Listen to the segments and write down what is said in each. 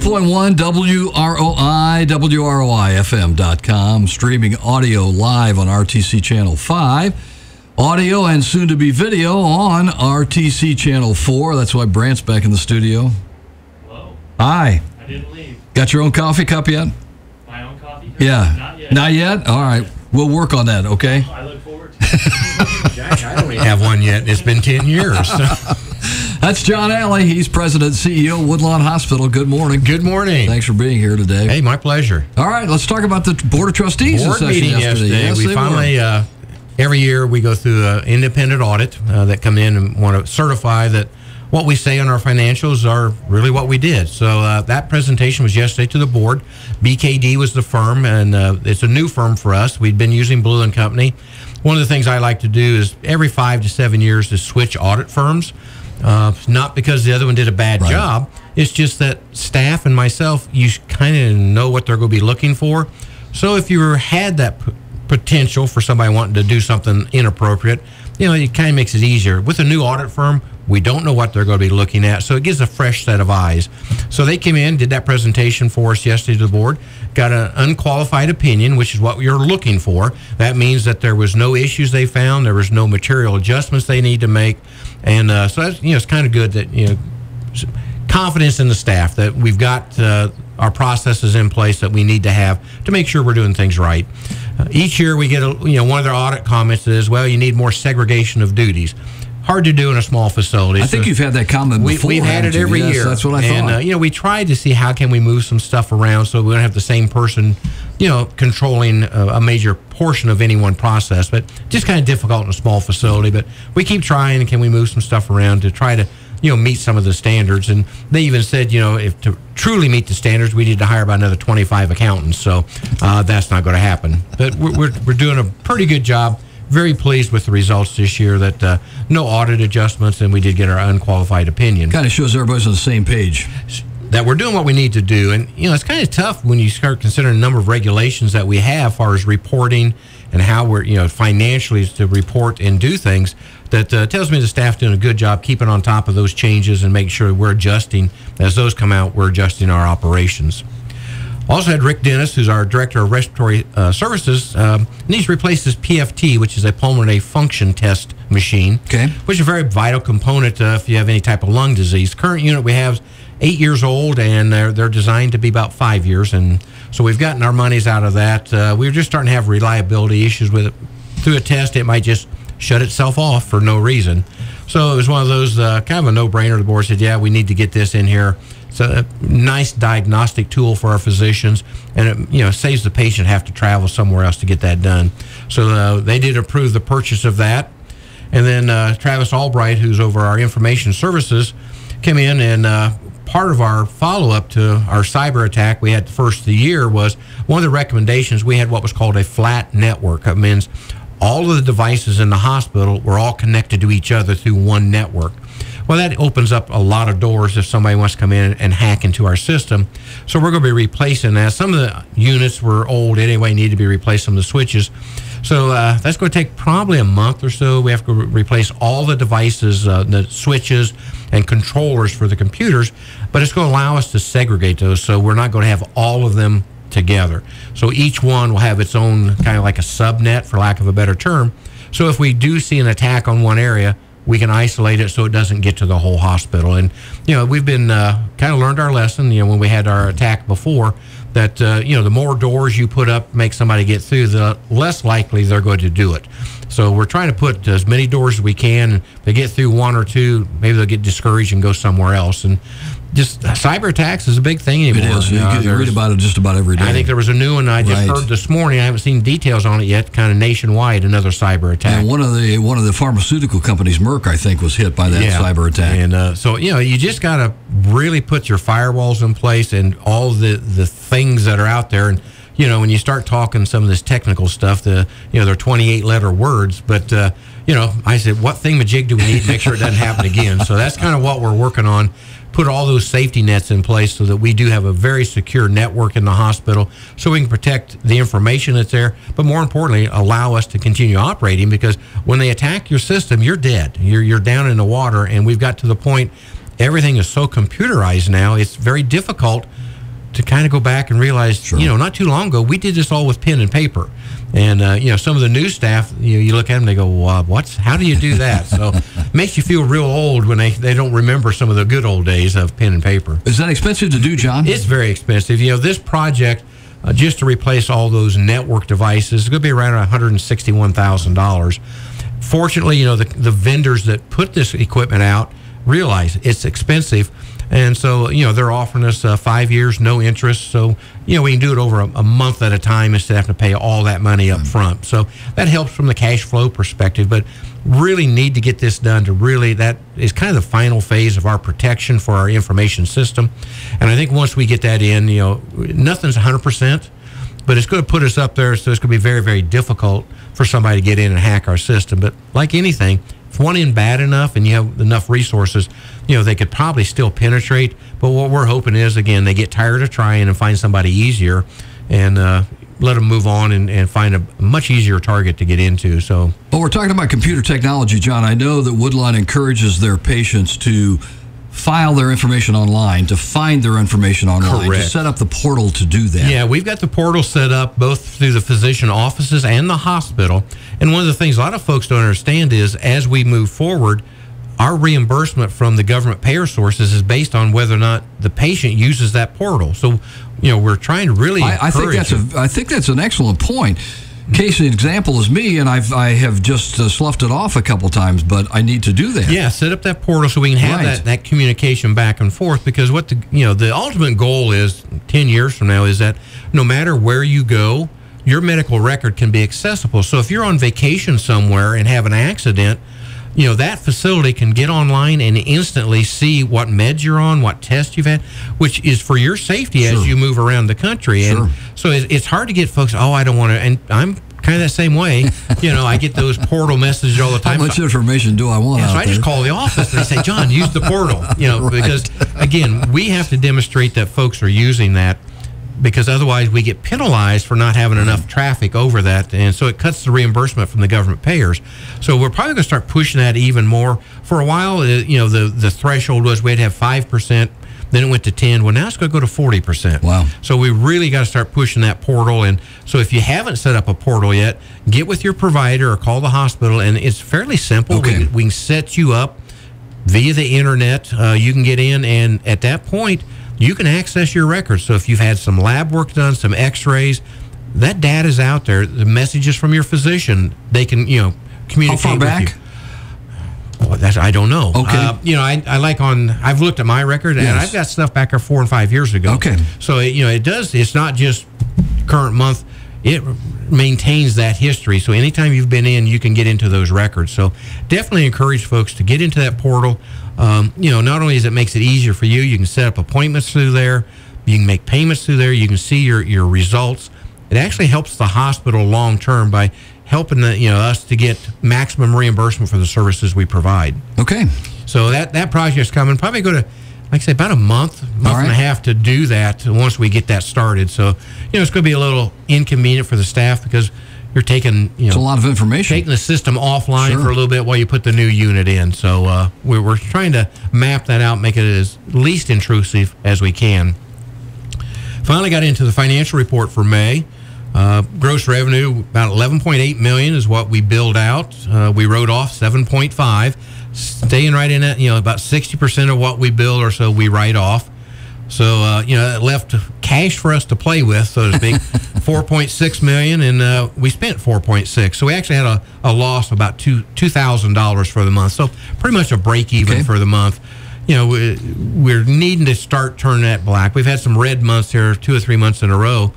92.1 WROI, WROIFM.com, streaming audio live on RTC Channel 5. Audio and soon to be video on RTC Channel 4. That's why Brant's back in the studio. Hello. Hi. I didn't leave. Got your own coffee cup yet? My own coffee? cup? Yeah. Not yet. Not yet? All right. We'll work on that, okay? I look forward to it. Gosh, I don't even have one yet. It's been 10 years. So. That's John Alley. He's president CEO Woodlawn Hospital. Good morning. Good morning. Thanks for being here today. Hey, my pleasure. All right, let's talk about the Board of Trustees Board meeting yesterday. Yes, we finally, uh, every year we go through an independent audit uh, that come in and want to certify that what we say on our financials are really what we did. So uh, that presentation was yesterday to the board. BKD was the firm, and uh, it's a new firm for us. We'd been using Blue and Company. One of the things I like to do is every five to seven years to switch audit firms. Uh, not because the other one did a bad Right. job. It's just that staff and myself, you kind of know what they're going to be looking for. So if you had that p- potential for somebody wanting to do something inappropriate, you know, it kind of makes it easier. With a new audit firm, we don't know what they're going to be looking at, so it gives a fresh set of eyes. So they came in, did that presentation for us yesterday to the board, got an unqualified opinion, which is what you're looking for. That means that there was no issues they found, there was no material adjustments they need to make, and uh, so that's, you know, it's kind of good that you know confidence in the staff that we've got uh, our processes in place that we need to have to make sure we're doing things right. Uh, each year we get a, you know one of their audit comments is well you need more segregation of duties. Hard to do in a small facility. I think you've had that comment we, before. we've had it every Yes, year. That's what I and, thought. Uh, you know, we tried to see how can we move some stuff around so we don't have the same person, you know, controlling a, a major portion of any one process. But just kind of difficult in a small facility. But we keep trying. Can we move some stuff around to try to, you know, meet some of the standards? And they even said, you know, if to truly meet the standards, we need to hire about another 25 accountants. So uh, that's not going to happen. But we're, we're, we're doing a pretty good job very pleased with the results this year that uh, no audit adjustments and we did get our unqualified opinion kind of shows everybody's on the same page. that we're doing what we need to do. And, you know, it's kind of tough when you start considering the number of regulations that we have as far as reporting and how we're, you know, financially to report and do things. That uh, tells me the staff doing a good job keeping on top of those changes and making sure we're adjusting. As those come out, we're adjusting our operations. Also had Rick Dennis, who's our director of respiratory uh, services, um, needs to replace his PFT, which is a pulmonary function test machine, Okay. which is a very vital component uh, if you have any type of lung disease. Current unit we have is eight years old, and they're, they're designed to be about five years, and so we've gotten our monies out of that. Uh, we were just starting to have reliability issues with it. Through a test, it might just shut itself off for no reason. So it was one of those uh, kind of a no-brainer. The board said, "Yeah, we need to get this in here." It's a nice diagnostic tool for our physicians, and it you know saves the patient have to travel somewhere else to get that done. So uh, they did approve the purchase of that, and then uh, Travis Albright, who's over our information services, came in and. Uh, Part of our follow up to our cyber attack we had the first of the year was one of the recommendations we had what was called a flat network. That means all of the devices in the hospital were all connected to each other through one network. Well, that opens up a lot of doors if somebody wants to come in and hack into our system. So we're going to be replacing that. Some of the units were old anyway, need to be replaced. Some of the switches. So uh, that's going to take probably a month or so. We have to re- replace all the devices, uh, the switches, and controllers for the computers. But it's going to allow us to segregate those, so we're not going to have all of them together. So each one will have its own kind of like a subnet, for lack of a better term. So if we do see an attack on one area, we can isolate it so it doesn't get to the whole hospital. And you know, we've been uh, kind of learned our lesson. You know, when we had our attack before, that uh, you know, the more doors you put up, make somebody get through, the less likely they're going to do it. So we're trying to put as many doors as we can. If they get through one or two, maybe they'll get discouraged and go somewhere else. And just cyber attacks is a big thing It anymore. is. You, know, you read about it just about every day. I think there was a new one I just Right. heard this morning. I haven't seen details on it yet. Kind of nationwide, another cyber attack. and one of the one of the pharmaceutical companies, Merck, I think, was hit by that cyber attack. And uh, so you know, you just got to really put your firewalls in place and all the the things that are out there. And you know, when you start talking some of this technical stuff, the you know, they're 28 letter words, but uh, you know, I said, what thing majig do we need to make sure it doesn't happen again? So that's kind of what we're working on. Put all those safety nets in place so that we do have a very secure network in the hospital so we can protect the information that's there, but more importantly, allow us to continue operating because when they attack your system, you're dead. You're, you're down in the water, and we've got to the point everything is so computerized now, it's very difficult to kind of go back and realize, Sure. you know, not too long ago we did this all with pen and paper, and uh, you know some of the new staff, you know, you look at them, they go, well, "What's? How do you do that?" so it makes you feel real old when they they don't remember some of the good old days of pen and paper. Is that expensive to do, John? It's very expensive. You know, this project, uh, just to replace all those network devices, is going to be around $161,000. Fortunately, you know, the, the vendors that put this equipment out realize it's expensive. And so, you know, they're offering us uh, five years, no interest. So, you know, we can do it over a, a month at a time instead of having to pay all that money up front. So that helps from the cash flow perspective. But really need to get this done to really, that is kind of the final phase of our protection for our information system. And I think once we get that in, you know, nothing's 100%, but it's going to put us up there. So it's going to be very, very difficult for somebody to get in and hack our system. But like anything, if one in bad enough and you have enough resources, you know, they could probably still penetrate. But what we're hoping is, again, they get tired of trying and find somebody easier and uh, let them move on and, and find a much easier target to get into. So, Well, we're talking about computer technology, John. I know that Woodlawn encourages their patients to file their information online, to find their information online, to set up the portal to do that. Yeah, we've got the portal set up both through the physician offices and the hospital. And one of the things a lot of folks don't understand is as we move forward, our reimbursement from the government payer sources is based on whether or not the patient uses that portal. So, you know, we're trying to really I, I think that's a I think that's an excellent point. Case in example is me, and I've I have just uh, sloughed it off a couple times, but I need to do that. Yeah, set up that portal so we can have Right. that, that communication back and forth because what the you know the ultimate goal is 10 years from now is that no matter where you go your medical record can be accessible so if you're on vacation somewhere and have an accident you know that facility can get online and instantly see what meds you're on what tests you've had which is for your safety Sure. as you move around the country Sure. and so it's, it's hard to get folks oh i don't want to and i'm kind of that same way you know i get those portal messages all the time. How much information do I want yeah, so I just call the office and they say, John, use the portal. You know, Right. because again, we have to demonstrate that folks are using that because otherwise we get penalized for not having enough traffic over that. And so it cuts the reimbursement from the government payers. So we're probably going to start pushing that even more. For a while, uh, you know, the, the threshold was we'd have 5%. Then it went to 10. Well, now it's going to go to 40%. Wow. So we really got to start pushing that portal. And so if you haven't set up a portal yet, get with your provider or call the hospital. And it's fairly simple. Okay. We, we can set you up via the internet. Uh, you can get in, and at that point, you can access your records. So if you've had some lab work done, some X-rays, that data is out there. The messages from your physician, they can you know How communicate far with back? you. Well, that's I don't know. Okay. Uh, you know, I, I like on. I've looked at my record, and Yes. I've got stuff back there four and five years ago. Okay. So it, you know, it does. It's not just current month. It maintains that history. So anytime you've been in, you can get into those records. So definitely encourage folks to get into that portal. Um, you know, not only does it makes it easier for you, you can set up appointments through there. You can make payments through there. You can see your your results. It actually helps the hospital long term by helping the, you know us to get maximum reimbursement for the services we provide. Okay. So that that project's coming. Probably go to, like I say, about a month, month All and a right. half to do that once we get that started. So you know it's going to be a little inconvenient for the staff because you're taking you know It's a lot of information. taking the system offline Sure. for a little bit while you put the new unit in. So uh, we're we're trying to map that out, make it as least intrusive as we can. Finally, got into the financial report for May. Uh, gross revenue about 11.8 million is what we billed out. Uh, we wrote off 7.5, staying right in that. You know, about 60 percent of what we bill or so we write off. So uh, you know, it left cash for us to play with, so to speak. 4.6 million, and uh, we spent 4.6. So we actually had a, a loss of about two two thousand dollars for the month. So pretty much a break even Okay. for the month. You know, we, we're needing to start turning that black. We've had some red months here, two or three months in a row,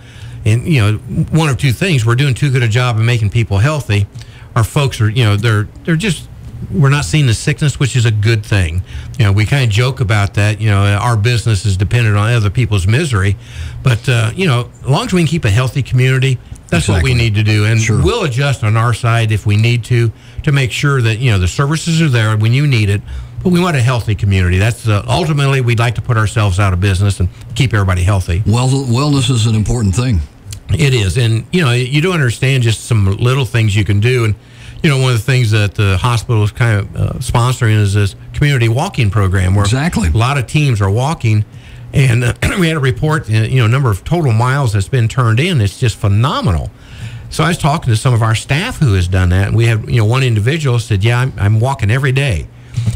and you know, one of two things: we're doing too good a job of making people healthy. Our folks are, you know, they're they're just we're not seeing the sickness, which is a good thing. You know, we kind of joke about that. You know, our business is dependent on other people's misery, but uh, you know, as long as we can keep a healthy community, that's what we need to do, and Sure. we'll adjust on our side if we need to to make sure that you know the services are there when you need it. But we want a healthy community. That's uh, ultimately we'd like to put ourselves out of business and keep everybody healthy. Well, wellness is an important thing. It is, and you know, you don't understand just some little things you can do. And you know, one of the things that the hospital is kind of uh, sponsoring is this community walking program, where Exactly. a lot of teams are walking. And uh, we had a report, uh, you know, number of total miles that's been turned in. It's just phenomenal. So I was talking to some of our staff who has done that, and we had, you know, one individual said, "Yeah, I'm, I'm walking every day."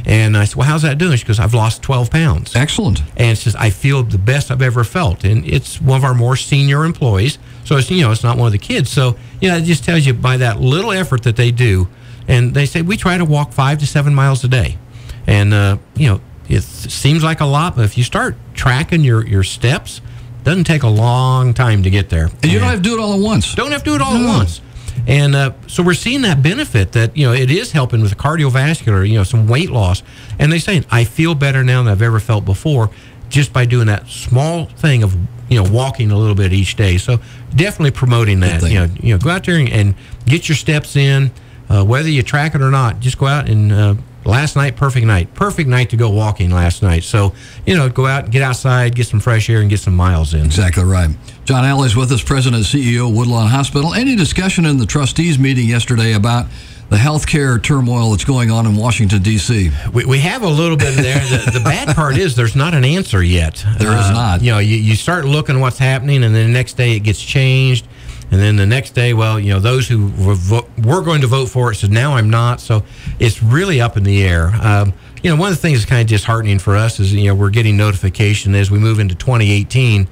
And I said, "Well, how's that doing?" She goes, "I've lost 12 pounds." Excellent. And it says, "I feel the best I've ever felt." And it's one of our more senior employees, so it's you know, it's not one of the kids. So you know, it just tells you by that little effort that they do, and they say we try to walk five to seven miles a day, and uh, you know, it seems like a lot, but if you start tracking your your steps doesn't take a long time to get there. And you don't have to do it all at once. Don't have to do it all No. at once. And uh, so we're seeing that benefit that you know it is helping with cardiovascular, you know, some weight loss. And they say I feel better now than I've ever felt before, just by doing that small thing of you know walking a little bit each day. So definitely promoting that. You know, you know, go out there and, and get your steps in, uh, whether you track it or not. Just go out and. Uh, Last night, perfect night. Perfect night to go walking last night. So, you know, go out, get outside, get some fresh air, and get some miles in. Exactly right. John Alley's with us, President and CEO of Woodlawn Hospital. Any discussion in the trustees meeting yesterday about the healthcare turmoil that's going on in Washington, D.C.? We, we have a little bit there. The, the bad part is there's not an answer yet. There is uh, not. You know, you, you start looking what's happening, and then the next day it gets changed. And then the next day, well, you know, those who were, vo- were going to vote for it said, now I'm not. So it's really up in the air. Um, you know, one of the things that's kind of disheartening for us is, you know, we're getting notification as we move into 2018.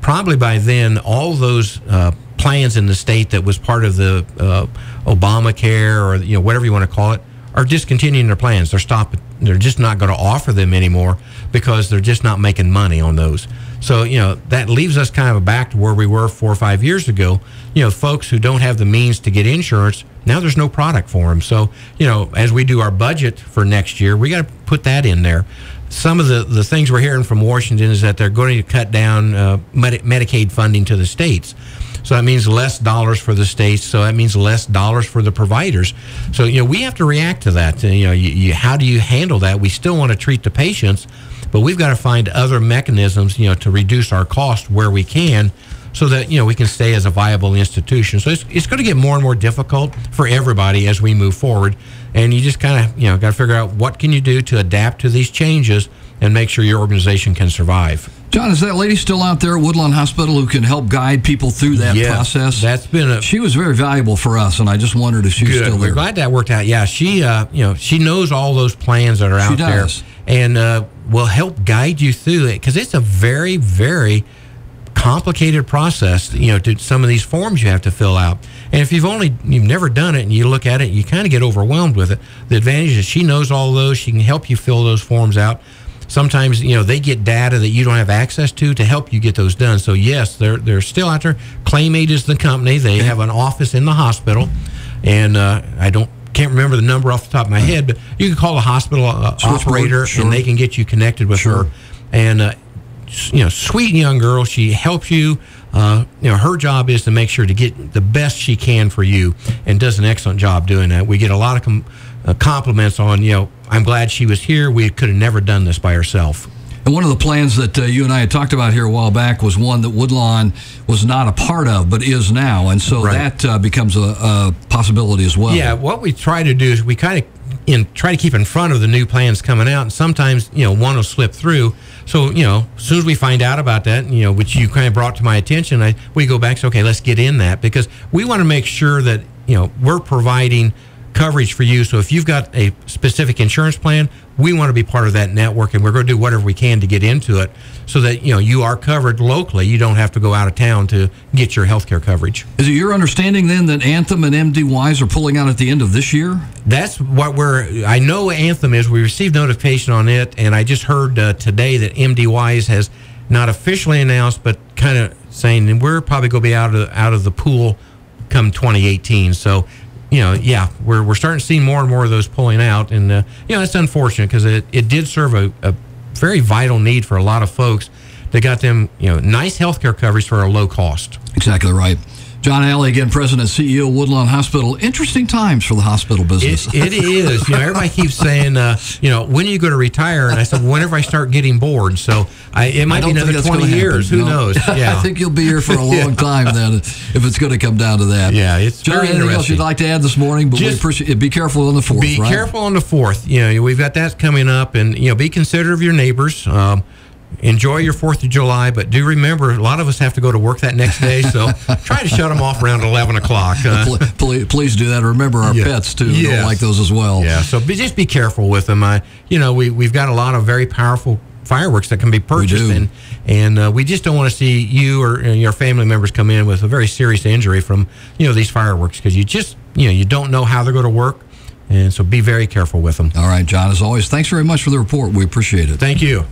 Probably by then, all those uh, plans in the state that was part of the uh, Obamacare or, you know, whatever you want to call it, are discontinuing their plans. They're stopping. They're just not going to offer them anymore because they're just not making money on those. So you know that leaves us kind of back to where we were four or five years ago. You know, folks who don't have the means to get insurance now there's no product for them. So you know, as we do our budget for next year, we got to put that in there. Some of the, the things we're hearing from Washington is that they're going to cut down uh, Medi- Medicaid funding to the states. So that means less dollars for the states. So that means less dollars for the providers. So you know we have to react to that. You know, you, you, how do you handle that? We still want to treat the patients, but we've got to find other mechanisms. You know, to reduce our cost where we can, so that you know we can stay as a viable institution. So it's, it's going to get more and more difficult for everybody as we move forward. And you just kind of you know got to figure out what can you do to adapt to these changes and make sure your organization can survive. John, is that lady still out there at Woodlawn Hospital who can help guide people through that Yes, process? That's been a she was very valuable for us, and I just wondered if she was Good. still We're glad that worked out. Yeah, she, uh, you know, she knows all those plans that are She out does. there, and uh, will help guide you through it because it's a very, very complicated process. You know, to some of these forms you have to fill out, and if you've only you've never done it and you look at it, you kind of get overwhelmed with it. The advantage is she knows all those. She can help you fill those forms out. Sometimes you know they get data that you don't have access to to help you get those done. So yes, they're they're still out there. Claimate is the company. They have an office in the hospital, and uh, I don't can't remember the number off the top of my head, but you can call the hospital uh, operator sure. and they can get you connected with Sure. her. And uh, you know, sweet young girl. She helps you. Uh, you know, her job is to make sure to get the best she can for you, and does an excellent job doing that. We get a lot of com- uh, compliments on. You know, I'm glad she was here. We could have never done this by herself. And one of the plans that uh, you and I had talked about here a while back was one that Woodlawn was not a part of, but is now, and so Right. that uh, becomes a, a possibility as well. Yeah, what we try to do is we kind of in try to keep in front of the new plans coming out, and sometimes you know one will slip through. So you know, as soon as we find out about that, you know, which you kind of brought to my attention, I we go back and say, okay, let's get in that because we want to make sure that you know we're providing coverage for you. So if you've got a specific insurance plan, we want to be part of that network, and we're going to do whatever we can to get into it, so that you know you are covered locally. You don't have to go out of town to get your health care coverage. Is it your understanding then that Anthem and MD Wise are pulling out at the end of this year? That's what we're. I know Anthem is. We received notification on it, and I just heard uh, today that MD Wise has not officially announced, but kind of saying we're probably going to be out of out of the pool come 2018. So, you know, yeah, we're we're starting to see more and more of those pulling out, and uh, you know, it's unfortunate because it it did serve a, a very vital need for a lot of folks that got them you know nice healthcare coverage for a low cost. Exactly right. John Alley, again, President and CEO, Woodlawn Hospital. Interesting times for the hospital business. It, it is. You know, everybody keeps saying, uh, you know, when are you going to retire? And I said, whenever I start getting bored. So I, it I might be another 20 years. Who No. knows? Yeah. I think you'll be here for a long Yeah. time then, if it's going to come down to that. Yeah, it's John. very Anything else you'd like to add this morning? But we Just- appreciate. Be careful on the fourth. be right? careful on the fourth. You know, we've got that coming up, and you know, be considerate of your neighbors. Um, enjoy your Fourth of July, but do remember a lot of us have to go to work that next day, so try to shut them off around eleven o'clock. Uh, please, please do that. Remember our Yeah. pets too. Yes. Don't like those as well. yeah, so be, just be careful with them. Uh, you know, we we've got a lot of very powerful fireworks that can be purchased, and and uh, we just don't want to see you or uh, your family members come in with a very serious injury from you know these fireworks because you just you know you don't know how they're going to work, and so be very careful with them. All right, John. As always, thanks very much for the report. We appreciate it. Thank you.